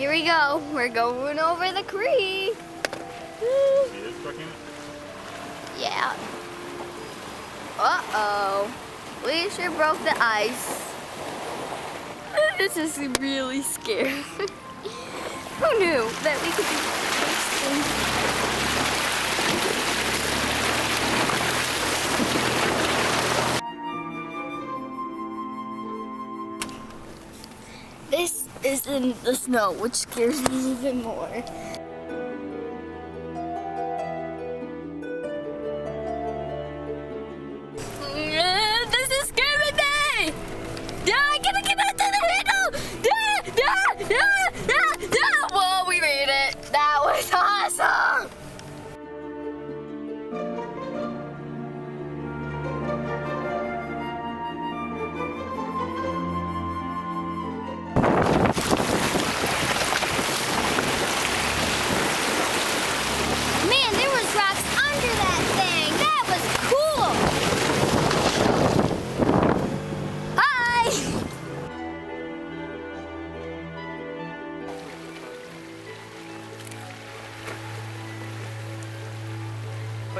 here we go. We're going over the creek. Yeah. Uh-oh. We sure broke the ice. This is really scary. Who knew that we could do this? This is in the snow, which scares me even more.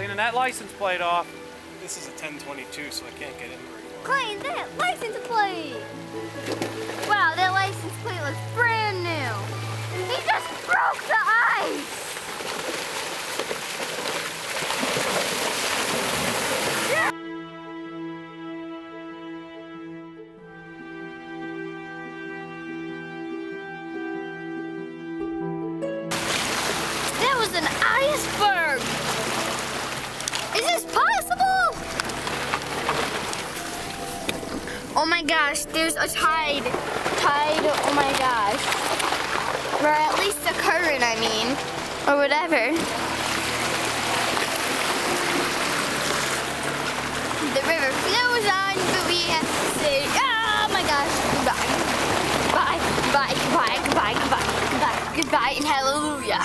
Cleaning that license plate off. This is a 1022, so I can't get in very far. Clean that license plate. Wow, that license plate looks brand new. He just broke the ice. That was an iceberg. Is this possible? Oh my gosh, there's a tide. Tide, oh my gosh. Or at least a current, I mean. Or whatever. The river flows on, but we have to say, oh my gosh, goodbye. Goodbye, goodbye, goodbye, goodbye, goodbye, goodbye, goodbye, and hallelujah.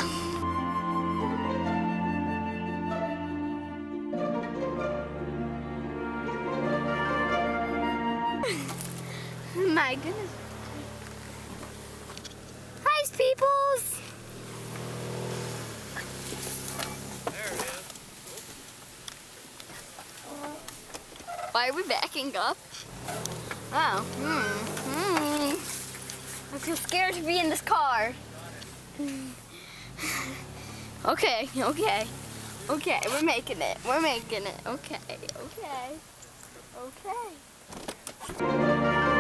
My goodness. Hi, peoples. There it is. Why are we backing up? Oh, hmm, hmm. I feel scared to be in this car. okay, okay, okay. We're making it. We're making it. Okay, okay, okay.